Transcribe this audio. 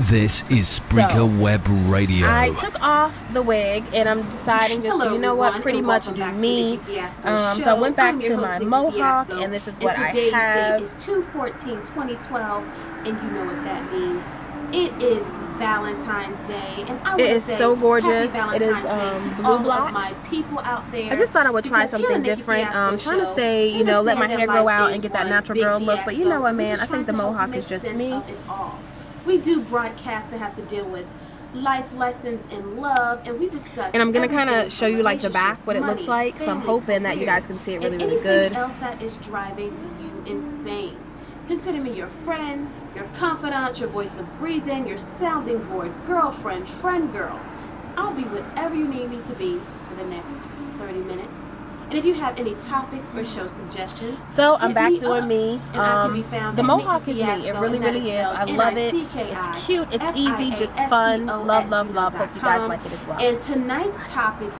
This is Spreaker So, Web Radio. I took off the wig and I'm deciding just, Hello, you know what, pretty much do me. Um, so I went back to my Nikki mohawk Fiasco, and this is and what I today's have. date is 2-14-2012, and you know what that means. It is Valentine's Day, and I want It to say so gorgeous. Happy It is, Valentine's Day um, to blue all black. of my people out there. I just thought I would try something different. Fiasco Um, trying to stay, you know, let my hair grow out and get that natural girl look. But you know what, man? I think the mohawk is just me. Of it all. We do broadcasts that have to deal with life lessons and love, and we discuss. And I'm gonna kind of show you like the back, what it looks like. So I'm hoping that you guys can see it really, really anything good. else that is driving you insane. Consider me your friend, your confidant, your voice of reason, your sounding board, girlfriend, friend girl. I'll be whatever you need me to be for the next 30 minutes. And if you have any topics or show suggestions, So I'm back me doing up. me. And I can be Um, found the mohawk is me. It really, really is. I love it. It's cute. It's easy. Just fun. Love, love, love. Hope you guys like it as well. And tonight's topic